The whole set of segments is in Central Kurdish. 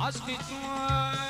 Aşk için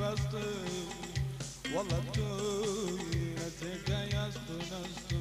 بسطي والله بدونك يا اسطي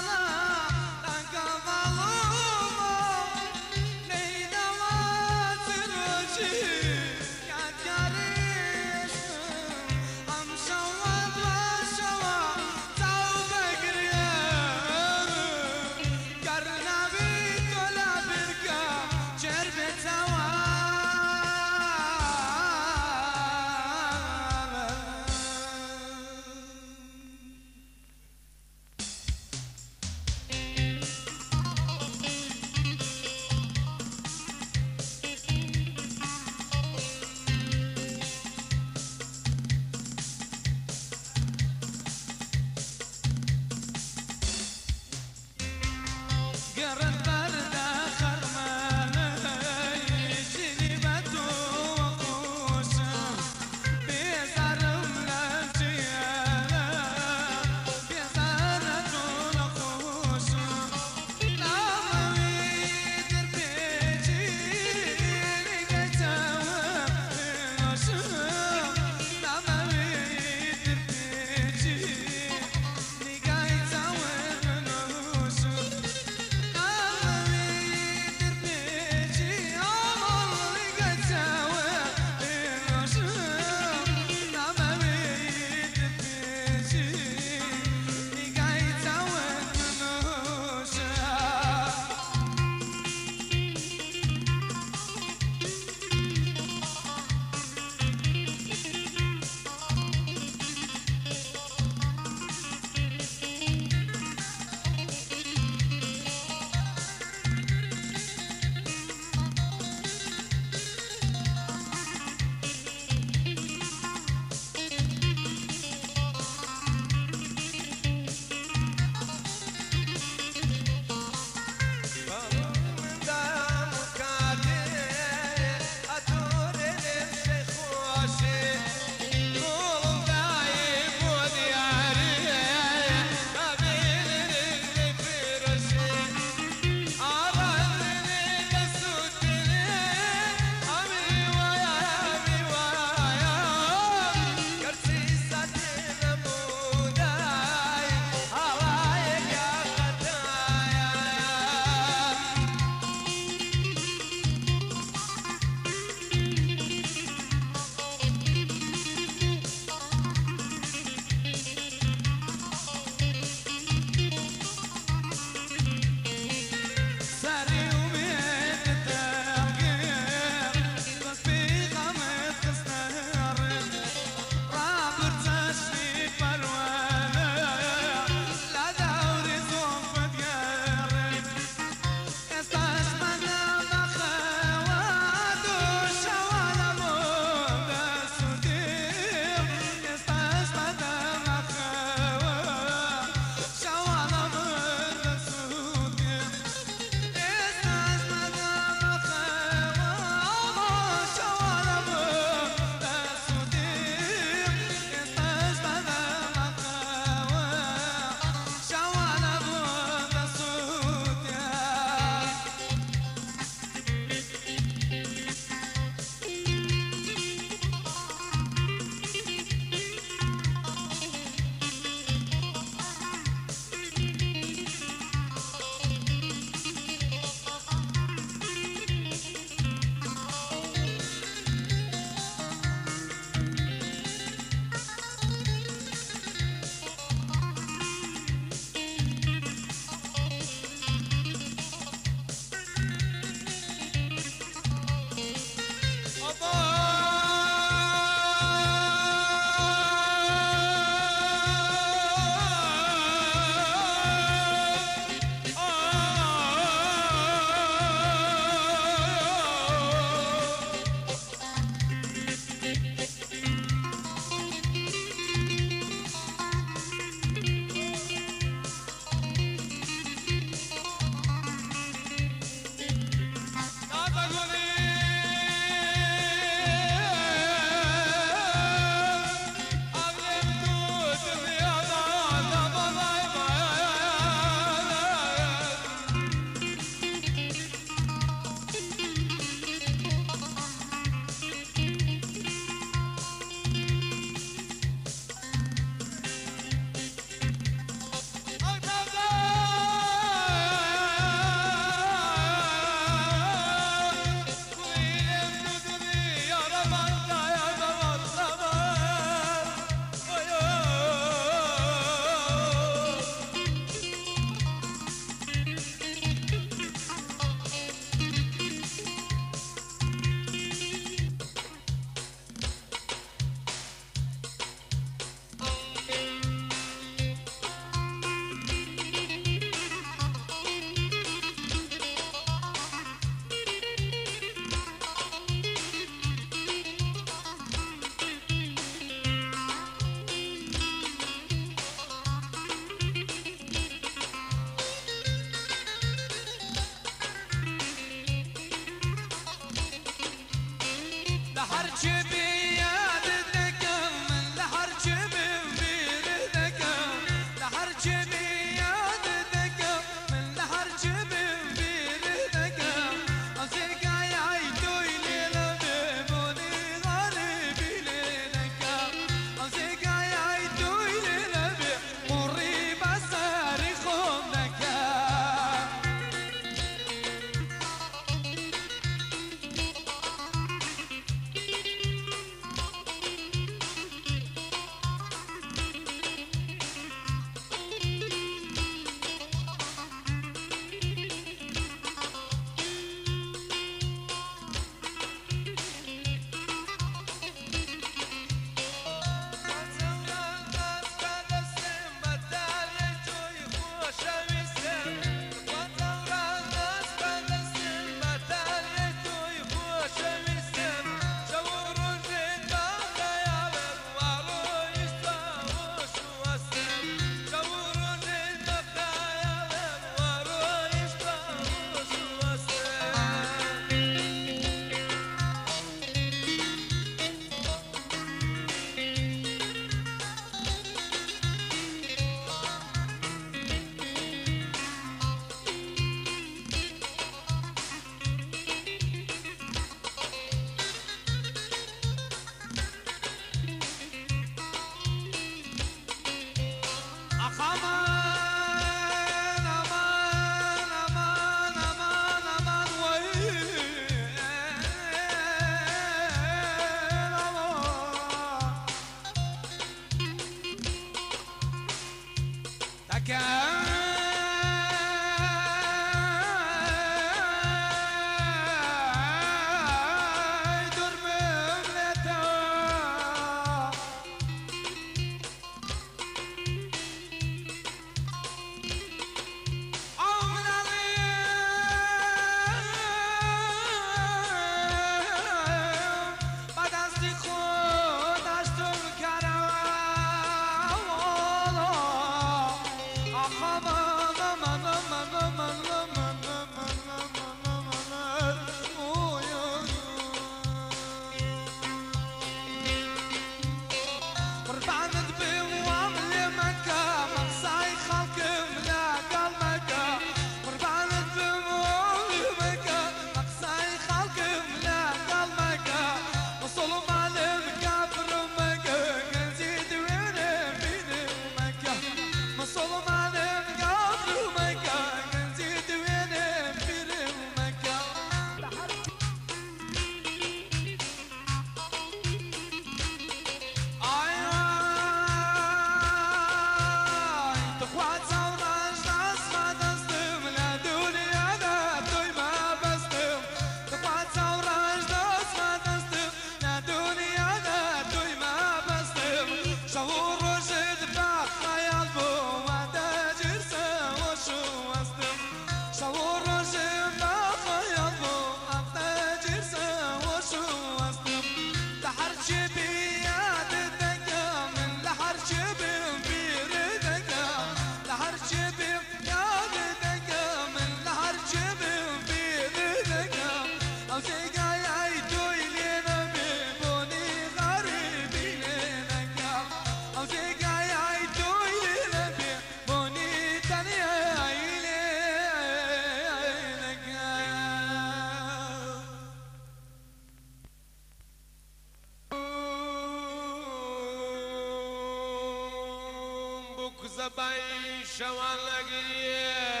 صبح شوان لگیه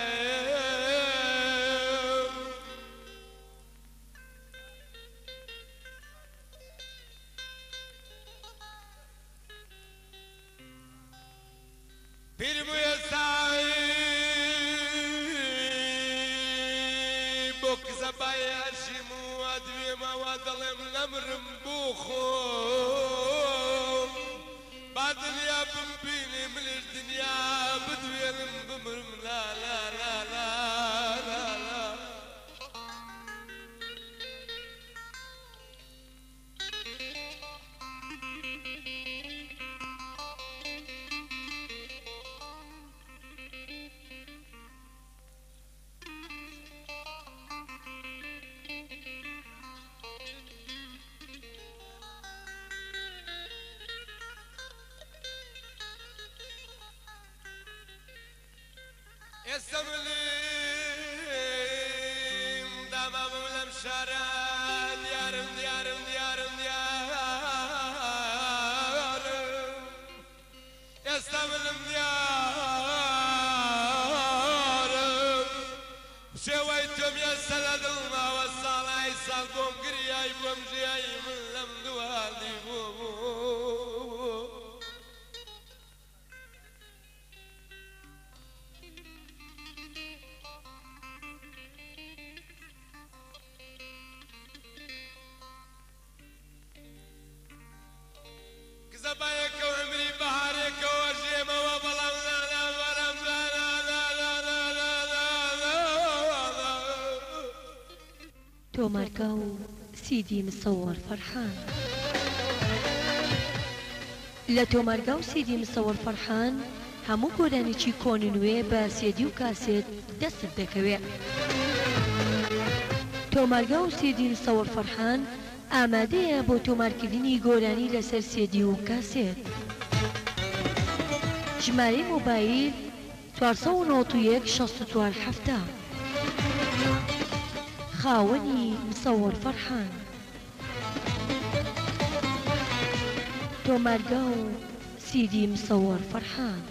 Yes, sir. تۆمارگا و سیدی مسەوەر فەرحان لە تۆمارگا و سیدی مسەوەر فەرحان هەموو کۆدانێکی کۆننوێ بە سێدی و کاسێت دەست دەکەوێت تۆمارگا و سیدی مسەوەر فەرحان ئامادەیە بۆ تۆمارکردنی گۆرانی لەسەر سێدی و کاسێت ژمارە مۆبایل 491 64 هەفتە خاوني مصور فرحان تومارجو سيدي مصور فرحان